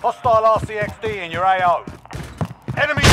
Hostile RCXD in your AO. Enemy